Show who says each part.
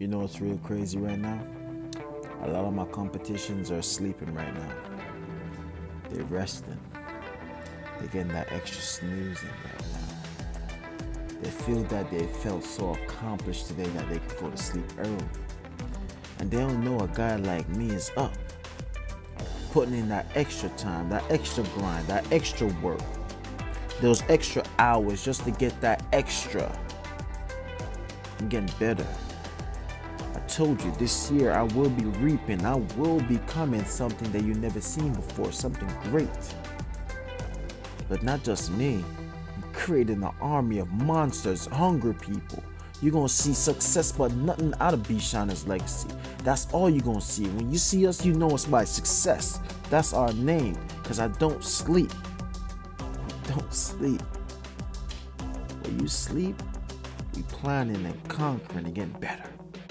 Speaker 1: You know what's real crazy right now? A lot of my competitions are sleeping right now. They're resting. They're getting that extra snoozing right now. They feel that they felt so accomplished today that they could go to sleep early. And they don't know a guy like me is up. Putting in that extra time, that extra grind, that extra work, those extra hours just to get that extra. I'm getting better. Told you this year I will be reaping, I will becoming something that you've never seen before, something great. But not just me, I'm creating an army of monsters, hungry people. You're gonna see success, but nothing out of BShynaz legacy. That's all you're gonna see. When you see us, you know it's by success. That's our name, because I don't sleep. I don't sleep. When you sleep, we planning and conquering and getting better.